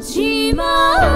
しまう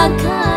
akan